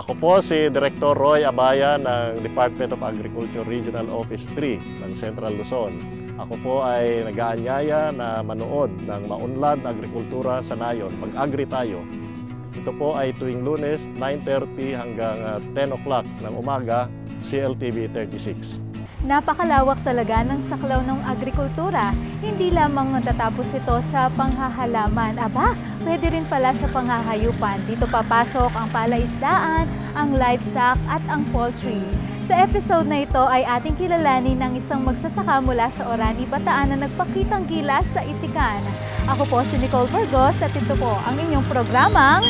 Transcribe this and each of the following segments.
Ako po si Director Roy Abaya ng Department of Agriculture Regional Office 3 ng Central Luzon. Ako po ay nag-aanyaya na manood ng maunlad na agrikultura sa Nayon. Mag-agri tayo. Ito po ay tuwing lunes 9.30 hanggang ah, 10 o'clock ng umaga, CLTV 36. Napakalawak talaga ng saklaw ng agrikultura. Hindi lamang natatapos ito sa panghahalaman. Aba, pwede rin pala sa panghahayupan. Dito papasok ang palaisdaan, ang livestock at ang poultry. Sa episode na ito ay ating kilalanin ng isang magsasaka mula sa Orani, Bataan na nagpakitang gilas sa itikan. Ako po si Nicole Burgos at ito po ang inyong programang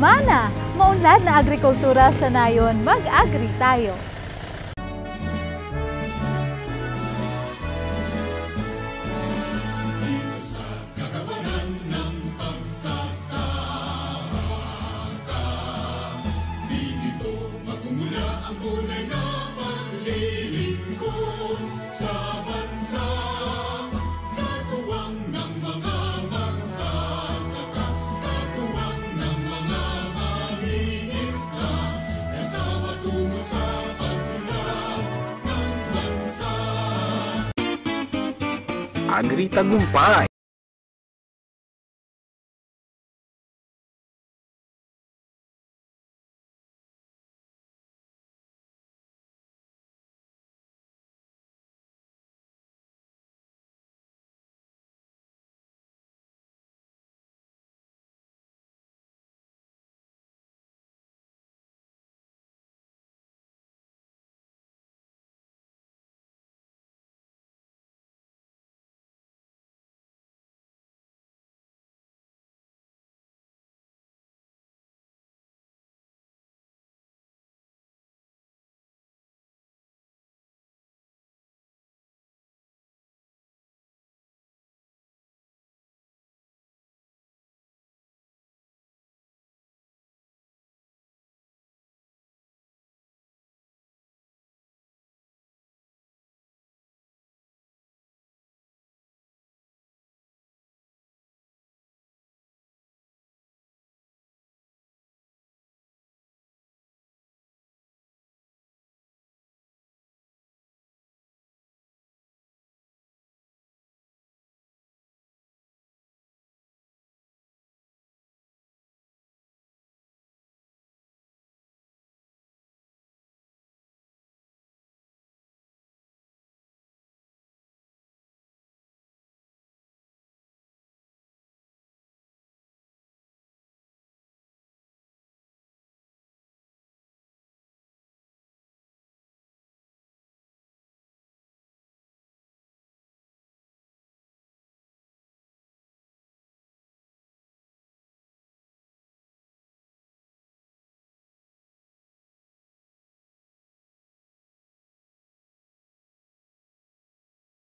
Mana! Maunlad na agrikultura sa nayon, mag-agri tayo! Agri Tagumpay.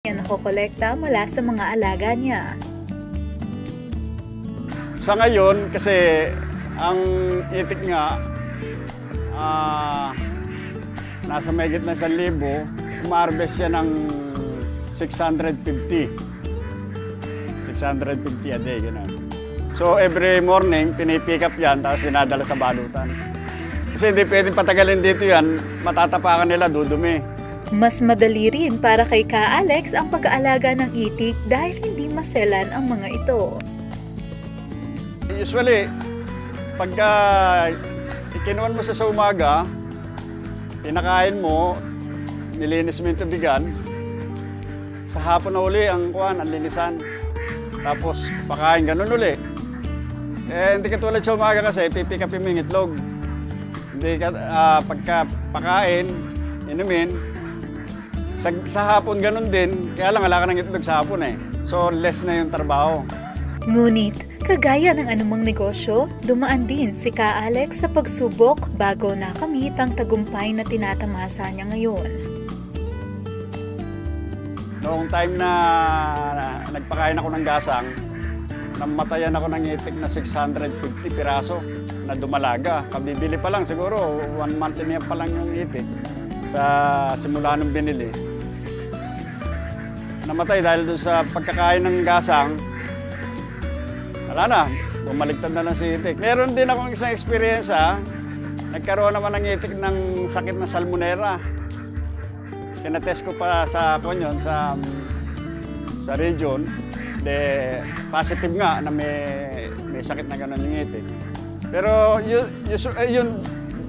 Yan nakokolekta mula sa mga alaga niya. Sa ngayon, kasi ang itik nga, ah, nasa mayigit na 1,000, umarbest siya ng 650. 650 a day, gano'n. So every morning, pinipick up yan, tapos sinadala sa balutan. Kasi hindi pwedeng patagalin dito yan, matatapakan nila, dudumi. Mas madali rin para kay Ka Alex ang pag-aalaga ng itik dahil hindi maselan ang mga ito. Usually, pagka ikinuan mo siya sa umaga, pinakain mo, nilinis mo yung tubigan, sa hapon na uli ang kuhan, ang linisan. Tapos pakain ganun uli. Eh, hindi katulad sa umaga kasi, pipick up yung itlog. Hindi ka, ah, pagka pakain, inumin, sa, sa hapon ganun din, kaya lang wala ka ng itlog sa hapon eh. So, less na yung trabaho. Ngunit, kagaya ng anumang negosyo, dumaan din si Ka Alex sa pagsubok bago nakamit ang tagumpay na tinatamasa niya ngayon. Noong time na, na nagpakain ako ng gasang, namatayan ako ng itik na 650 piraso na dumalaga. Kabibili pa lang siguro, one month and pa lang yung itik sa simula nung binili. Namatay dahil doon sa pagkakain ng gasang, wala na, bumaligtad na lang si itik. Meron din akong isang experience Nagkaroon naman ng itik ng sakit ng salmonera. Tinatest ko pa sa konyon sa sa region. De positive nga na may may sakit na gano'n yung itik. Pero yun, yun, yun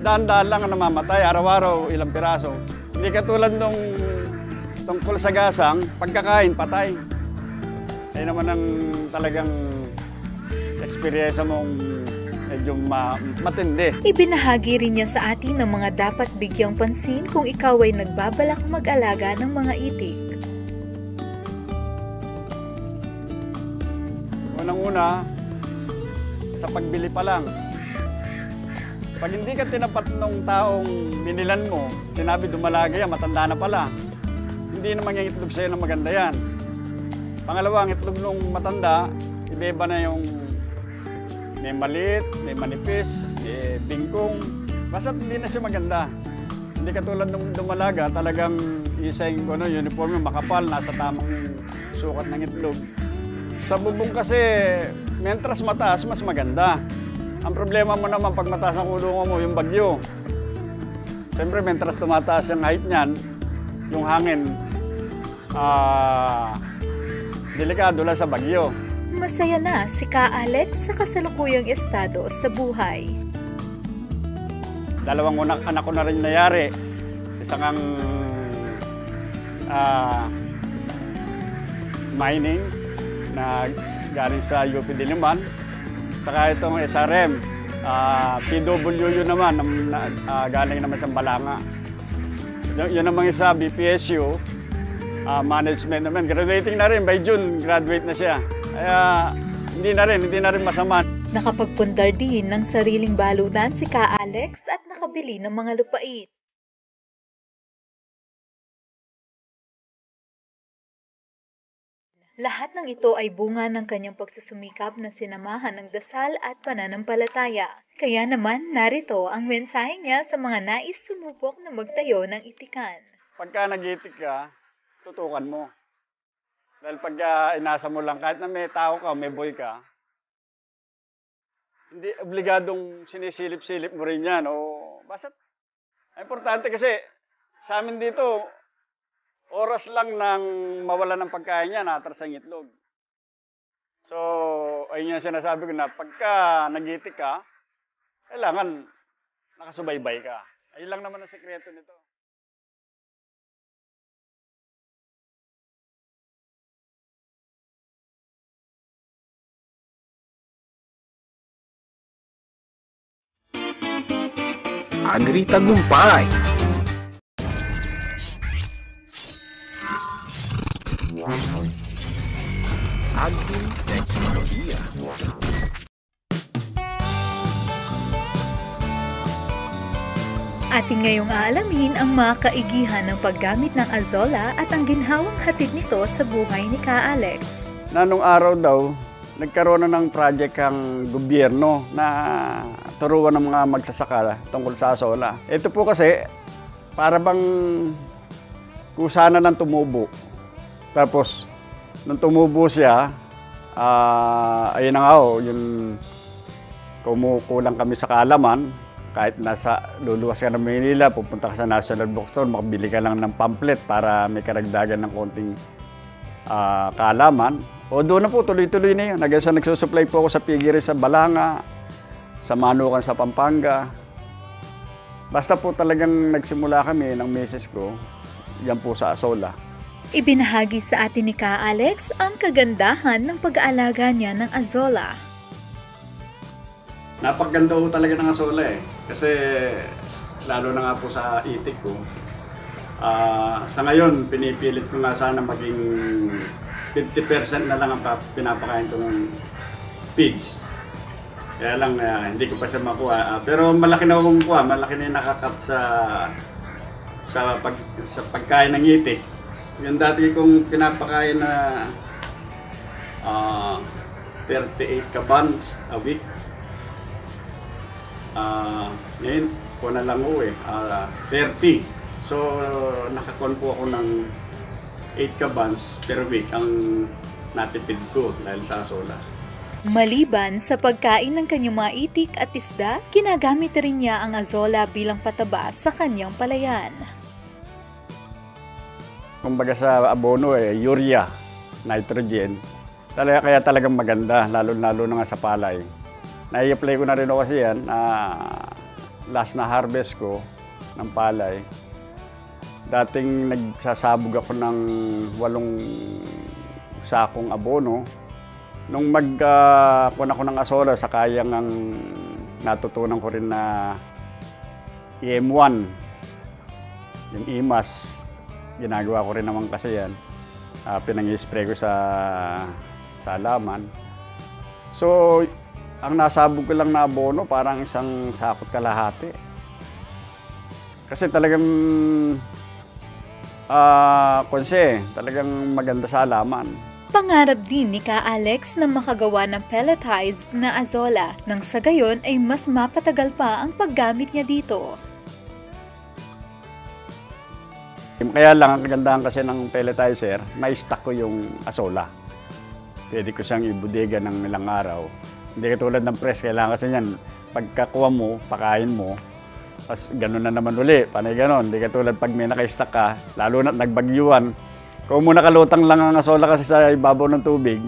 daan-daan lang ang namamatay, araw-araw ilang piraso. Hindi katulad nung tungkol sa gasang, pagkakain, patay. Ayun naman ang talagang experience mong medyo ma- matindi. Ibinahagi rin niya sa atin ng mga dapat bigyang pansin kung ikaw ay nagbabalak mag-alaga ng mga itik. Unang-una, sa pagbili pa lang. Pag hindi ka tinapat ng taong binilan mo, sinabi dumalaga yan, matanda na pala. Hindi naman yung itlog sa'yo na maganda yan. Pangalawa, ang itlog nung matanda, iba na yung may maliit, may manipis, may bingkong. Basta hindi na siya maganda. Hindi katulad nung dumalaga, talagang isa yung ano, uniform yung makapal, nasa tamang sukat ng itlog. Sa bubong kasi, mentras mataas, mas maganda. Ang problema mo naman pag mataas ang kulungan mo, yung bagyo. Siyempre, mentras tumataas yung height niyan, yung hangin, ah, delikado lang sa bagyo. Masaya na si Ka Alex sa kasalukuyang estado sa buhay. Dalawang unak anak ko na rin nayari. Isang ang ah, mining na galing sa UP Diliman. Saka itong HRM. ah, PWU naman, na, ah, galing naman sa Balanga. Yun, yun namang isa, BPSU. Ah, management naman. Graduating na rin. By June, graduate na siya. Kaya hindi na rin, hindi na rin masama. Nakapagpundar din ng sariling balutan si Ka Alex at nakabili ng mga lupait. Lahat ng ito ay bunga ng kanyang pagsusumikap na sinamahan ng dasal at pananampalataya. Kaya naman narito ang mensahe niya sa mga nais sumubok na magtayo ng itikan. Pagka nag-itik ka, tutukan mo. Dahil pagka inasa mo lang, kahit na may tao ka, may boy ka, hindi obligadong sinisilip-silip mo rin yan. O, basta, importante kasi, sa amin dito, oras lang nang mawala ng pagkain niya, natras itlog. So, ayun yung sinasabi ko na pagka nagitik ka, kailangan nakasubaybay ka. Ayun lang naman ang sekreto nito. Agri Tagumpay Agri Teknolohiya Atin ngayong aalamin ang mga kaigihan ng paggamit ng azola at ang ginhawang hatid nito sa buhay ni Ka Alex. na nung araw daw, nagkaroon na ng project ang gobyerno na turuan ng mga magsasaka tungkol sa asola. Ito po kasi, para bang kusa na ng tumubo. Tapos, nung tumubo siya, ah ayun na nga ho, yung kumukulang kami sa kaalaman, kahit nasa luluwas ka ng Manila, pupunta ka sa National Bookstore, makabili ka lang ng pamphlet para may karagdagan ng konting ah, kaalaman. O doon na po, tuloy-tuloy na yun. Hanggang sa nagsusupply po ako sa Pigiri sa Balanga, sa Manukan sa Pampanga. Basta po talagang nagsimula kami ng misis ko, yan po sa Asola. Ibinahagi sa atin ni Ka Alex ang kagandahan ng pag-aalaga niya ng azola. Napaganda ko talaga ng Asola eh. Kasi lalo na nga po sa itik ko. Ah, sa ngayon, pinipilit ko nga sana maging 50% na lang ang pa- pinapakain ko ng pigs. Kaya lang, ah, hindi ko pa siya makuha. Ah, pero malaki na akong kuha, malaki na yung nakakat sa sa pag sa pagkain ng itik. Yung dati kong pinapakain na ah 38 kabans a week. Ah, ngayon ko na lang eh, ah, 30. So, nakakon po ako ng 8 kabans per week ang natipid ko dahil sa sola. Maliban sa pagkain ng kanyang mga itik at isda, ginagamit rin niya ang azola bilang pataba sa kanyang palayan. Kumbaga sa abono eh, urea, nitrogen. Talaga, kaya talagang maganda, lalo-lalo na nga sa palay. Nai-apply ko na rin ako kasi yan, na last na harvest ko ng palay. Dating nagsasabog ako ng walong sakong abono. Nung mag uh, ako ng asola sa kayang ang natutunan ko rin na EM1, yung IMAS, ginagawa ko rin naman kasi yan. Uh, pinang-spray ko sa, sa alaman. So, ang nasabog ko lang na abono, parang isang sakot kalahati. Kasi talagang, uh, konse, talagang maganda sa alaman. Pangarap din ni Ka Alex na makagawa ng pelletized na azola nang sa gayon ay mas mapatagal pa ang paggamit niya dito. Kaya lang ang kagandahan kasi ng pelletizer, may stock ko yung asola. Pwede ko siyang ibudega ng ilang araw. Hindi katulad ng press, kailangan kasi yan, pagkakuha mo, pakain mo, tapos gano'n na naman uli, panay gano'n. Hindi katulad pag may naka-stock ka, lalo na nagbagyuan, kung muna kalutang lang ang asola kasi sa ibabaw ng tubig,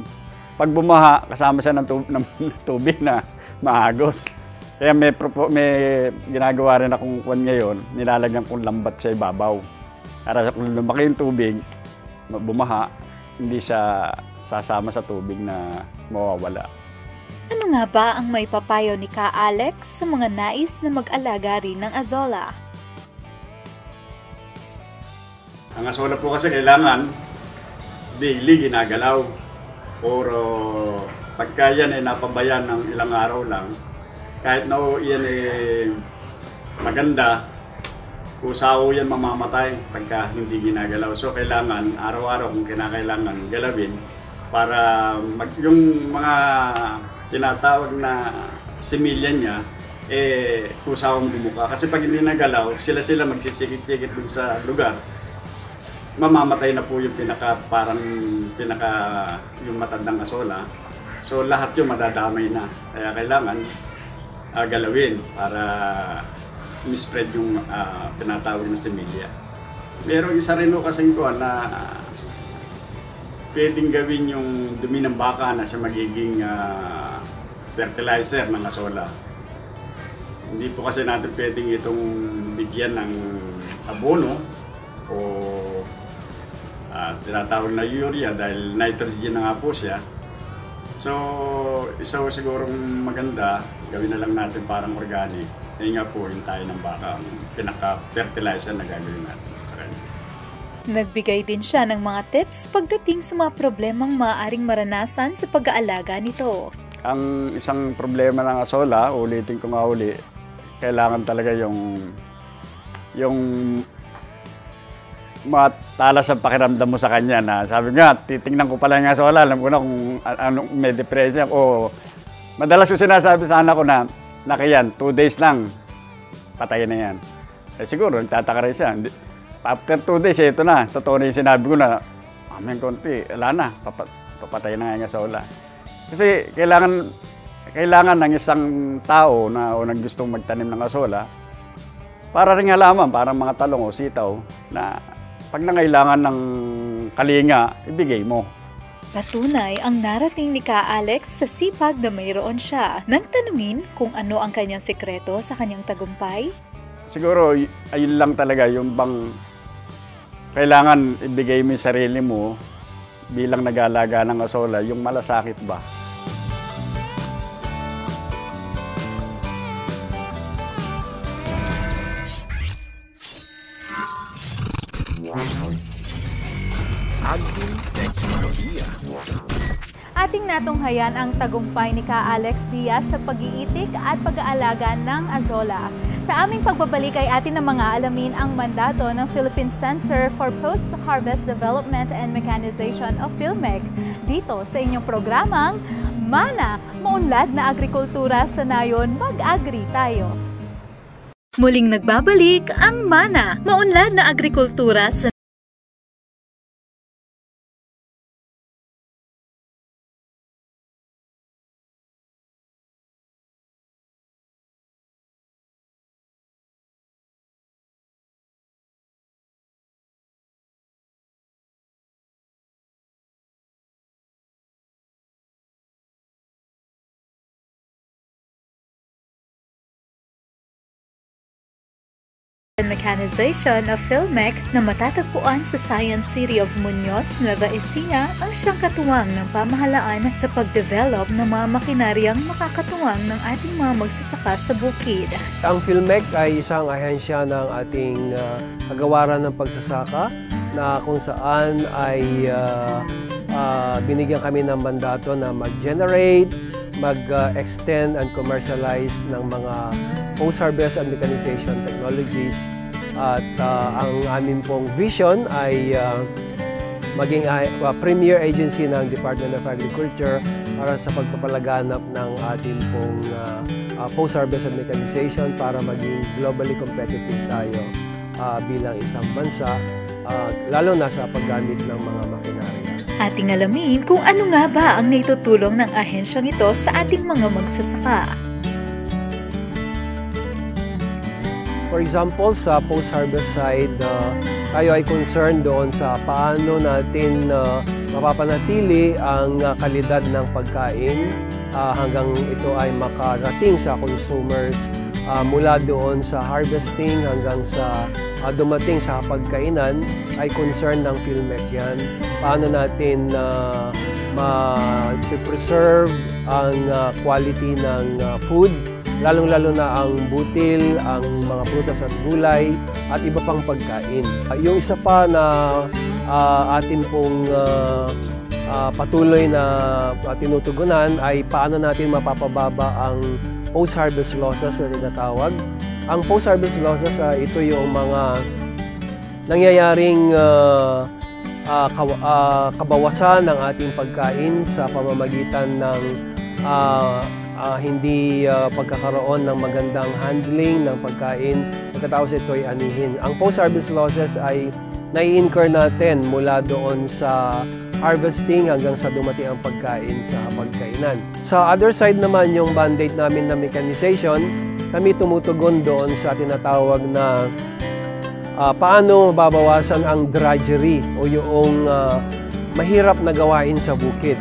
pag bumaha, kasama siya ng, tubig, ng tubig na maagos. Kaya may, may ginagawa rin akong kwan ngayon, nilalagyan kong lambat sa ibabaw. Para kung lumaki yung tubig, bumaha, hindi siya sasama sa tubig na mawawala. Ano nga ba ang may papayo ni Ka Alex sa mga nais na mag-alaga rin ng azola? Ang asola po kasi kailangan daily ginagalaw. Or pagka yan ay napabayan ng ilang araw lang, kahit na yan ay maganda, kusao yan mamamatay pagka hindi ginagalaw. So kailangan araw-araw kung kinakailangan galawin para mag, yung mga tinatawag na similya niya eh kusawang bumuka. Kasi pag hindi nagalaw, sila-sila magsisikit-sikit dun sa lugar mamamatay na po yung pinaka parang pinaka yung matandang asola. So lahat yung madadamay na. Kaya kailangan uh, galawin para mispread yung uh, tinatawag na similya. Meron isa rin o kasing ko na uh, pwedeng gawin yung dumi ng baka na sa magiging uh, fertilizer ng asola. Hindi po kasi natin pwedeng itong bigyan ng abono o uh, tinatawag na urea dahil nitrogen na nga po siya. So, isa ko sigurong maganda, gawin na lang natin parang organic. Yan nga po yung tayo ng baka, ang pinaka-fertilizer na gagawin natin. Nagbigay din siya ng mga tips pagdating sa mga problemang maaaring maranasan sa pag-aalaga nito. Ang isang problema ng asola, ulitin ko nga uli, kailangan talaga yung yung matalas ang pakiramdam mo sa kanya na sabi nga, titingnan ko pala nga sa wala, alam ko na kung anong may depression o madalas ko sinasabi sa anak ko na, nakayan, two days lang, patay na yan. Eh siguro, nagtataka rin siya. After two days, ito na, totoo na yung sinabi ko na, amin konti, wala na, papatay na nga sa wala. Kasi kailangan, kailangan ng isang tao na o nang gustong magtanim ng asola, para rin halaman, para mga talong o sitaw, na pag nangailangan ng kalinga, ibigay mo. Patunay ang narating ni Ka Alex sa sipag na mayroon siya nang tanungin kung ano ang kanyang sekreto sa kanyang tagumpay. Siguro, ayun lang talaga yung bang kailangan ibigay mo yung sarili mo bilang nag-alaga ng asola, yung malasakit ba? Agri-Teknolohiya Ating natunghayan ang tagumpay ni Ka Alex Diaz sa pag-iitik at pag-aalaga ng azola. Sa aming pagbabalik ay atin na mga alamin ang mandato ng Philippine Center for Post-Harvest Development and Mechanization of PhilMec dito sa inyong programang Mana, maunlad na agrikultura sa nayon, mag-agri tayo. Muling nagbabalik ang Mana, maunlad na agrikultura sa and Mechanization of Philmec na matatagpuan sa Science City of Muñoz, Nueva Ecija ang siyang katuwang ng pamahalaan sa pagdevelop ng mga makinaryang makakatuwang ng ating mga magsasaka sa bukid. Ang PhilMec ay isang ahensya ng ating uh, kagawaran ng pagsasaka na kung saan ay uh, uh, binigyan kami ng mandato na mag-generate, mag-extend and commercialize ng mga post-harvest and mechanization technologies. At uh, ang amin pong vision ay uh, maging uh, premier agency ng Department of Agriculture para sa pagpapalaganap ng ating pong uh, uh, post-harvest and mechanization para maging globally competitive tayo uh, bilang isang bansa, uh, lalo na sa paggamit ng mga makinarya. Ating alamin kung ano nga ba ang naitutulong ng ahensyang ito sa ating mga magsasaka. For example, sa post-harvest side, uh, tayo ay concerned doon sa paano natin uh, mapapanatili ang uh, kalidad ng pagkain uh, hanggang ito ay makarating sa consumers uh, mula doon sa harvesting hanggang sa uh, dumating sa pagkainan ay concern ng PhilMec yan. Paano natin uh, ma-preserve ang uh, quality ng uh, food, lalong-lalo na ang butil, ang mga prutas at gulay, at iba pang pagkain. Uh, yung isa pa na uh, atin pong uh, uh, patuloy na uh, tinutugunan ay paano natin mapapababa ang post-harvest losses na tinatawag. Ang post-harvest losses, uh, ito yung mga nangyayaring uh, uh, uh, kabawasan ng ating pagkain sa pamamagitan ng uh, uh, hindi uh, pagkakaroon ng magandang handling ng pagkain pagkatapos ito ay anihin. Ang post-harvest losses ay nai-incur natin mula doon sa harvesting hanggang sa dumating ang pagkain sa pagkainan. Sa other side naman, yung mandate namin na mechanization, kami tumutugon doon sa tinatawag na uh, paano mababawasan ang drudgery o yung uh, mahirap na gawain sa bukid.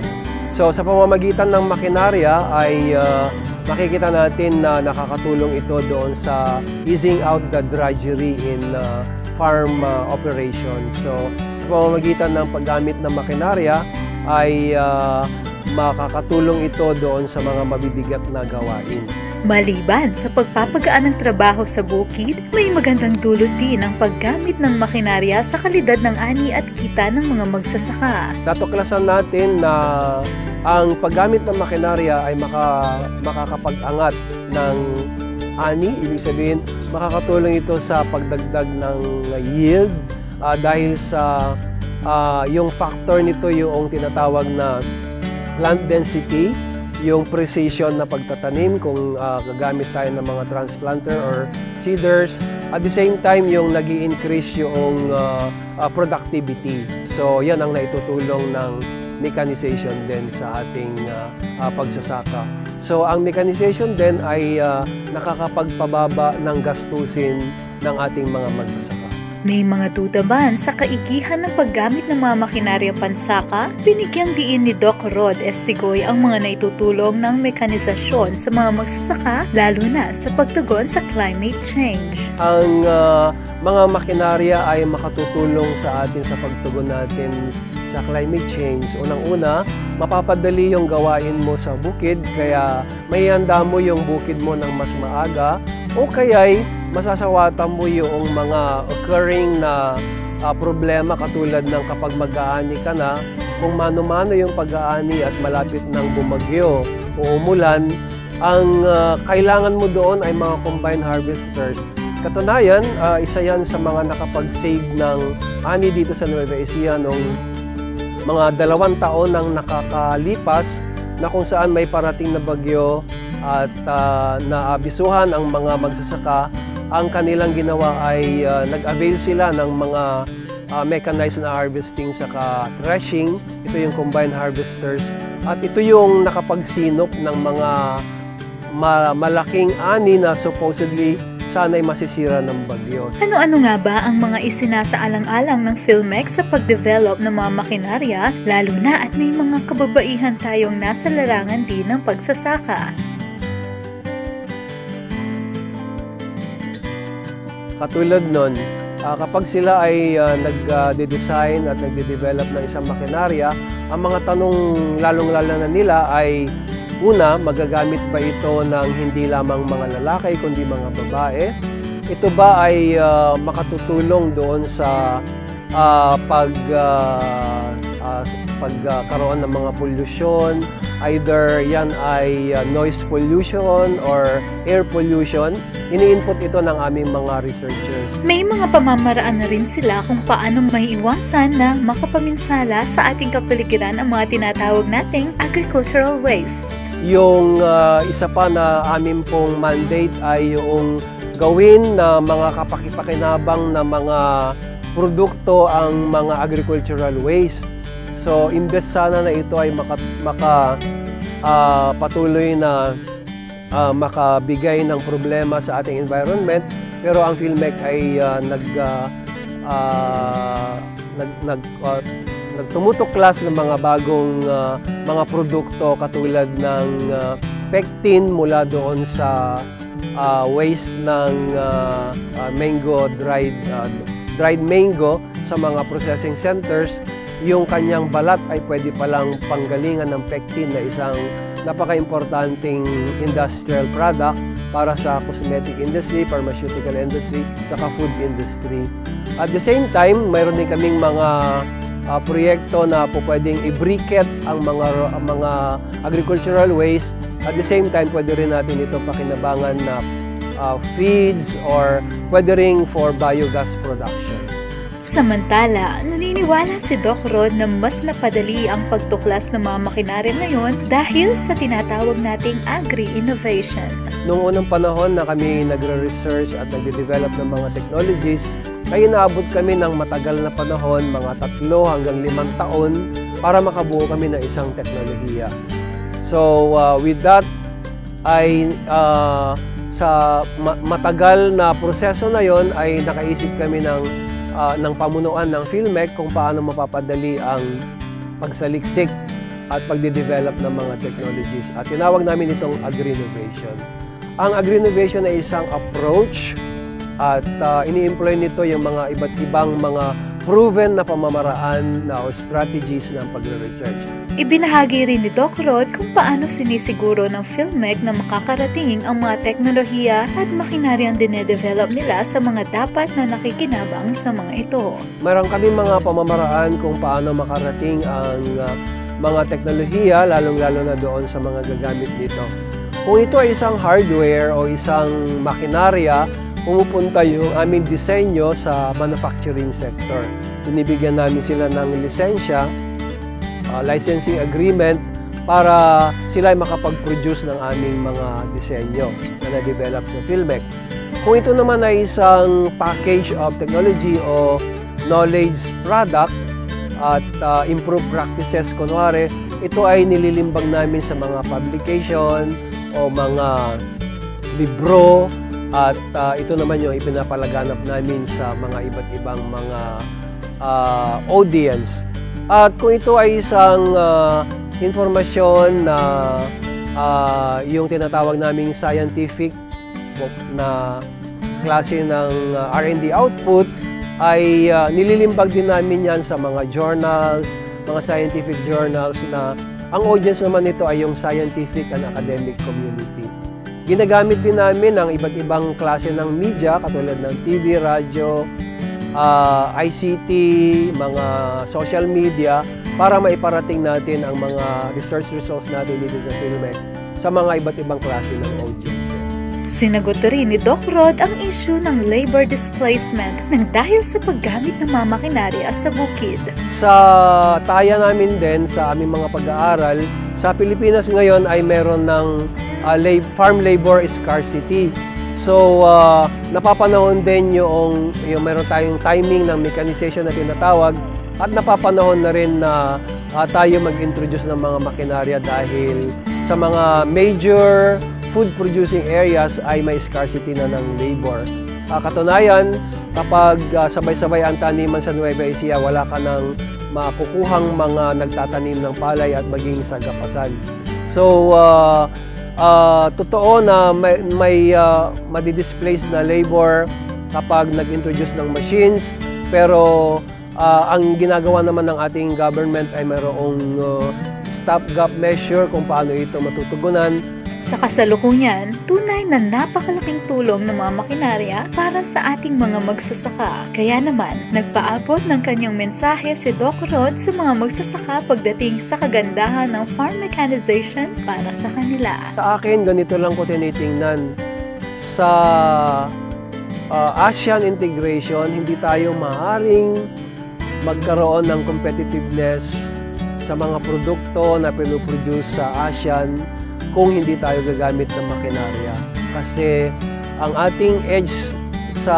So sa pamamagitan ng makinarya ay uh, makikita natin na nakakatulong ito doon sa easing out the drudgery in uh, farm uh, operations. So sa pamamagitan ng paggamit ng makinarya ay uh, makakatulong ito doon sa mga mabibigat na gawain. Maliban sa pagpapagaan ng trabaho sa bukid, may magandang dulot din ang paggamit ng makinarya sa kalidad ng ani at kita ng mga magsasaka. Natuklasan natin na ang paggamit ng makinarya ay maka, makakapag-angat ng ani, ibig sabihin makakatulong ito sa pagdagdag ng yield uh, dahil sa uh, yung factor nito yung tinatawag na plant density yung precision na pagtatanim kung uh, gagamit tayo ng mga transplanter or seeders. At the same time, yung nag increase yung uh, uh, productivity. So, yan ang naitutulong ng mechanization din sa ating uh, uh, pagsasaka. So, ang mechanization din ay uh, nakakapagpababa ng gastusin ng ating mga magsasaka. May mga tutaban sa kaikihan ng paggamit ng mga makinaryang pansaka, binigyang diin ni Doc Rod Estigoy ang mga naitutulong ng mekanisasyon sa mga magsasaka, lalo na sa pagtugon sa climate change. Ang uh, mga makinarya ay makatutulong sa atin sa pagtugon natin sa climate change. Unang-una, mapapadali yung gawain mo sa bukid, kaya may handa mo yung bukid mo ng mas maaga, o kaya'y masasawatan mo yung mga occurring na uh, problema katulad ng kapag mag-aani ka na, kung mano-mano yung pag-aani at malapit ng bumagyo o umulan, ang uh, kailangan mo doon ay mga combine harvesters. Katunayan, uh, isa yan sa mga nakapag-save ng ani dito sa Nueva Ecija noong mga dalawang taon nang nakakalipas na kung saan may parating na bagyo at uh, naabisuhan ang mga magsasaka ang kanilang ginawa ay uh, nag-avail sila ng mga uh, mechanized na harvesting saka threshing. Ito yung combined harvesters. At ito yung nakapagsinop ng mga ma- malaking ani na supposedly sana'y masisira ng bagyo. Ano-ano nga ba ang mga isinasaalang-alang ng Filmex sa pagdevelop ng mga makinarya, lalo na at may mga kababaihan tayong nasa larangan din ng pagsasaka? Katulad nun, ah, kapag sila ay ah, nag-design at nagde-develop ng isang makinarya, ang mga tanong lalong-lalo na nila ay una, magagamit ba ito ng hindi lamang mga lalaki kundi mga babae? Ito ba ay ah, makatutulong doon sa ah, pag ah, ah, pagkaroon ng mga pollution, either yan ay uh, noise pollution or air pollution, ini-input ito ng aming mga researchers. May mga pamamaraan na rin sila kung paano maiiwasan na makapaminsala sa ating kapaligiran ang mga tinatawag nating agricultural waste. Yung uh, isa pa na amin pong mandate ay yung gawin na mga kapakipakinabang na mga produkto ang mga agricultural waste. So, imbes sana na ito ay maka, maka uh, patuloy na uh, makabigay ng problema sa ating environment, pero ang PhilMec ay uh, nag, uh, nag, nag uh, nagtumutuklas ng mga bagong uh, mga produkto katulad ng uh, pectin mula doon sa uh, waste ng uh, uh, mango dried uh, dried mango sa mga processing centers yung kanyang balat ay pwede palang panggalingan ng pectin na isang napaka-importanting industrial product para sa cosmetic industry, pharmaceutical industry, saka food industry. At the same time, mayroon din kaming mga uh, proyekto na po pwedeng i-briquette ang mga ang mga agricultural waste. At the same time, pwede rin natin ito pakinabangan na uh, feeds or pwede for biogas production. Samantala, naniniwala si Doc Rod na mas napadali ang pagtuklas ng mga makinarya ngayon dahil sa tinatawag nating agri-innovation. Noong unang panahon na kami nagre-research at nagde-develop ng mga technologies, ay inaabot kami ng matagal na panahon, mga tatlo hanggang limang taon, para makabuo kami ng isang teknolohiya. So, uh, with that, ay uh, sa matagal na proseso na yon ay nakaisip kami ng uh, ng pamunuan ng PhilMec kung paano mapapadali ang pagsaliksik at pagde-develop ng mga technologies. At tinawag namin itong agri-innovation. Ang agri-innovation ay isang approach at uh, ini-employ nito yung mga iba't ibang mga proven na pamamaraan na o strategies ng pagre-research. Ibinahagi rin ni Doc Rod kung paano sinisiguro ng PhilMec na makakarating ang mga teknolohiya at makinaryang dinedevelop nila sa mga dapat na nakikinabang sa mga ito. Meron kami mga pamamaraan kung paano makarating ang uh, mga teknolohiya, lalong-lalo na doon sa mga gagamit nito. Kung ito ay isang hardware o isang makinarya pumupunta yung aming disenyo sa manufacturing sector. Binibigyan namin sila ng lisensya, uh, licensing agreement, para sila ay makapag-produce ng aming mga disenyo na na-develop sa PhilMec. Kung ito naman ay isang package of technology o knowledge product at uh, improved practices, kunwari, ito ay nililimbang namin sa mga publication o mga libro at uh, ito naman yung ipinapalaganap namin sa mga iba't ibang mga uh, audience. At kung ito ay isang uh, informasyon na uh, yung tinatawag naming scientific na klase ng uh, R&D output ay uh, nililimbag din namin yan sa mga journals, mga scientific journals na ang audience naman nito ay yung scientific and academic community. Ginagamit din namin ang iba't ibang klase ng media katulad ng TV, radyo, uh, ah, ICT, mga social media para maiparating natin ang mga research results natin dito sa PhilMec sa mga iba't ibang klase ng audiences. Sinagot rin ni Doc Rod ang issue ng labor displacement ng dahil sa paggamit ng mga makinarya sa bukid. Sa taya namin din sa aming mga pag-aaral, sa Pilipinas ngayon ay meron ng uh, lab, farm labor scarcity. So, uh, napapanahon din yung, yung meron tayong timing ng mechanization na tinatawag at napapanahon na rin na uh, tayo mag-introduce ng mga makinarya dahil sa mga major food producing areas ay may scarcity na ng labor. Uh, katunayan, kapag uh, sabay-sabay ang taniman sa Nueva Ecija, wala ka ng makukuhang mga nagtatanim ng palay at maging sagapasan. So, uh, uh, totoo na may, may uh, madidisplace na labor kapag nag-introduce ng machines. Pero ah, ang ginagawa naman ng ating government ay mayroong uh, stopgap measure kung paano ito matutugunan. Sa kasalukuyan, tunay na napakalaking tulong ng mga makinarya para sa ating mga magsasaka. Kaya naman, nagpaabot ng kanyang mensahe si Doc Rod sa mga magsasaka pagdating sa kagandahan ng farm mechanization para sa kanila. Sa akin, ganito lang ko tinitingnan. Sa uh, ASEAN integration, hindi tayo maaaring magkaroon ng competitiveness sa mga produkto na pinuproduce sa ASEAN kung hindi tayo gagamit ng makinarya. Kasi ang ating edge sa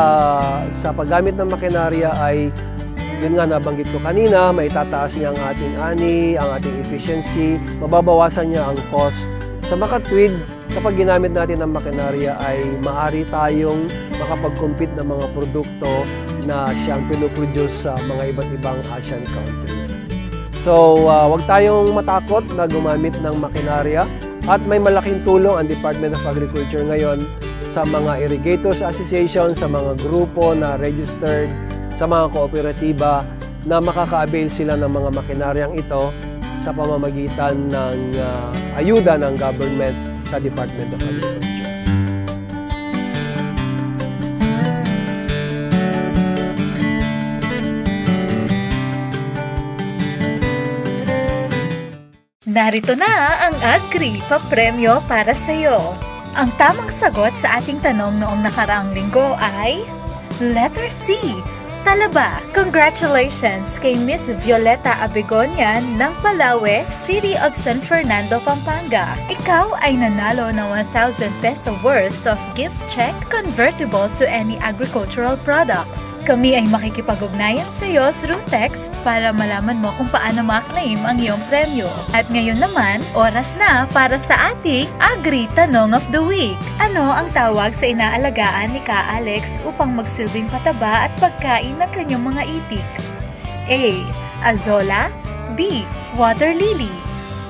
sa paggamit ng makinarya ay yun nga nabanggit ko kanina, may tataas niya ang ating ani, ang ating efficiency, mababawasan niya ang cost. Sa makatwid, kapag ginamit natin ang makinarya ay maari tayong makapag-compete ng mga produkto na siyang pinoproduce sa mga iba't ibang Asian countries. So, uh, wag tayong matakot na gumamit ng makinarya at may malaking tulong ang Department of Agriculture ngayon sa mga irrigators association, sa mga grupo na registered, sa mga kooperatiba na makaka-avail sila ng mga makinaryang ito sa pamamagitan ng uh, ayuda ng government sa Department of Agriculture. Narito na ang Agri Papremyo para sa iyo. Ang tamang sagot sa ating tanong noong nakaraang linggo ay Letter C. Talaba. Congratulations kay Miss Violeta Abigonian ng Palawe, City of San Fernando, Pampanga. Ikaw ay nanalo ng 1,000 peso worth of gift check convertible to any agricultural products. Kami ay makikipag-ugnayan sa iyo through text para malaman mo kung paano ma-claim ang iyong premyo. At ngayon naman, oras na para sa ating Agri Tanong of the Week. Ano ang tawag sa inaalagaan ni Ka Alex upang magsilbing pataba at pagkain ng kanyang mga itik? A. Azola B. Water lily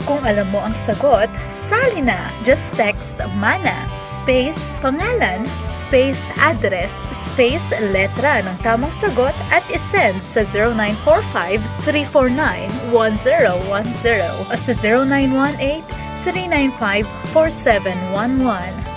Kung alam mo ang sagot, sali na! Just text MANA space pangalan space address space letra ng tamang sagot at isend sa 0945-349-1010 o sa 0918-395-4711.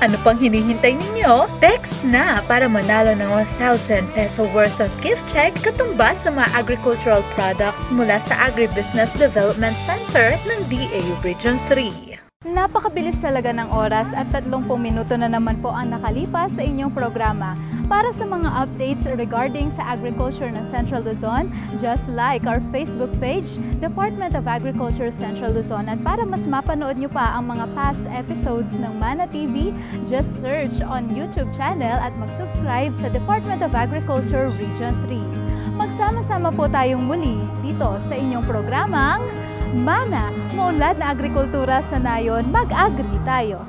Ano pang hinihintay ninyo? Text na para manalo ng 1,000 peso worth of gift check katumbas sa mga agricultural products mula sa Agribusiness Development Center ng DA Region 3. Napakabilis talaga ng oras at 30 minuto na naman po ang nakalipas sa inyong programa. Para sa mga updates regarding sa agriculture ng Central Luzon, just like our Facebook page, Department of Agriculture Central Luzon. At para mas mapanood nyo pa ang mga past episodes ng Mana TV, just search on YouTube channel at mag-subscribe sa Department of Agriculture Region 3. Magsama-sama po tayong muli dito sa inyong programang Mana, maunlad na agrikultura sa nayon, mag-agri tayo.